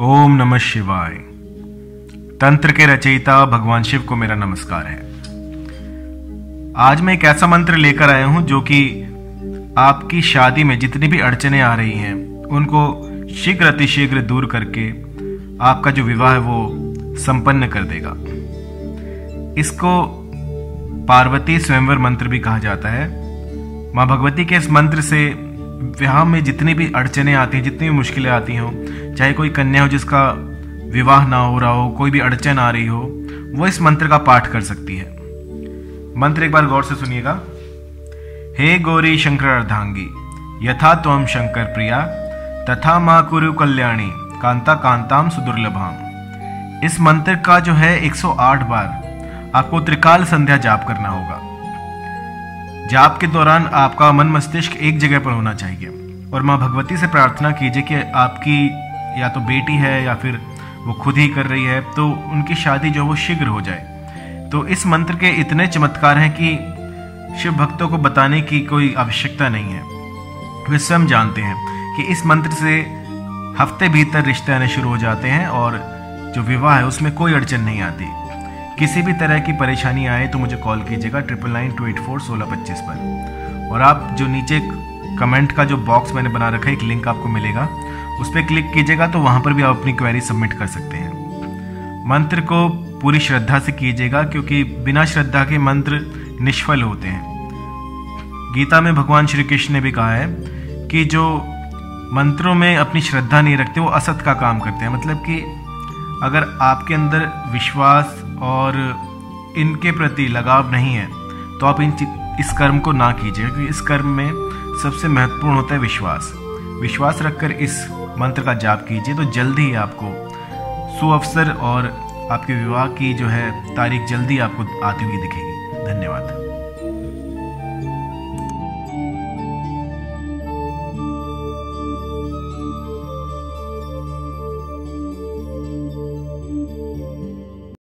ओम नमः शिवाय। तंत्र के रचयिता भगवान शिव को मेरा नमस्कार है। आज मैं एक ऐसा मंत्र लेकर आया हूँ जो कि आपकी शादी में जितनी भी अड़चने आ रही हैं, उनको शीघ्र अतिशीघ्र दूर करके आपका जो विवाह है वो संपन्न कर देगा। इसको पार्वती स्वयंवर मंत्र भी कहा जाता है। माँ भगवती के इस मंत्र से विवाह में जितनी भी अड़चने आती हैं, जितनी भी मुश्किलें आती हों, चाहे कोई कन्या हो जिसका विवाह ना हो रहा हो, कोई भी अड़चन आ रही हो, वो इस मंत्र का पाठ कर सकती है। मंत्र एक बार गौर से सुनिएगा। हे गौरी शंकर अर्धांगी यथा त्वम शंकर प्रिया, तथा माँ कुरु कल्याणी, कांता कांताम सुदुर्लभाम। इस मंत्र का जो है 108 बार, आपको त्रिकाल संध्या जाप करना होगा। जाप के दौरान आपका मन मस्तिष्क एक जगह पर होना चाहिए। और माँ भगवती से प्रार्थना कीजिए कि आपकी या तो बेटी है या फिर वो खुद ही कर रही है तो उनकी शादी जो वो शीघ्र हो जाए। तो इस मंत्र के इतने चमत्कार हैं कि शिव भक्तों को बताने की कोई आवश्यकता नहीं है। वे स्वयं जानते हैं कि इस मंत्र से हफ़्ते भीतर रिश्ते आने शुरू हो जाते हैं और जो विवाह है उसमें कोई अड़चन नहीं आती। किसी भी तरह की परेशानी आए तो मुझे कॉल कीजिएगा triple nine two eight four सोलह पच्चीस पर। और आप जो नीचे कमेंट का जो बॉक्स मैंने बना रखा है, एक लिंक आपको मिलेगा, उस पर क्लिक कीजिएगा तो वहाँ पर भी आप अपनी क्वेरी सबमिट कर सकते हैं। मंत्र को पूरी श्रद्धा से कीजिएगा, क्योंकि बिना श्रद्धा के मंत्र निष्फल होते हैं। गीता में भगवान श्री कृष्ण ने भी कहा है कि जो मंत्रों में अपनी श्रद्धा नहीं रखते, वो असत का काम करते हैं। मतलब कि अगर आपके अंदर विश्वास और इनके प्रति लगाव नहीं है तो आप इन इस कर्म को ना कीजिए, क्योंकि इस कर्म में सबसे महत्वपूर्ण होता है विश्वास। विश्वास रखकर इस मंत्र का जाप कीजिए तो जल्दी ही आपको सुअवसर और आपके विवाह की जो है तारीख जल्दी आपको आती हुई दिखेगी। धन्यवाद।